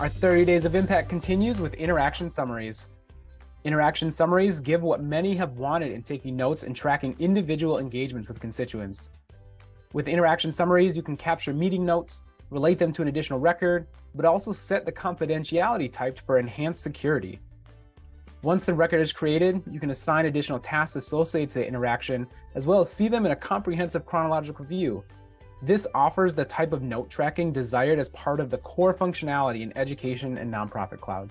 Our 30 Days of Impact continues with interaction summaries. Interaction summaries give what many have wanted in taking notes and tracking individual engagements with constituents. With interaction summaries, you can capture meeting notes, relate them to an additional record, but also set the confidentiality type for enhanced security. Once the record is created, you can assign additional tasks associated to the interaction, as well as see them in a comprehensive chronological view. This offers the type of note tracking desired as part of the core functionality in education and nonprofit cloud.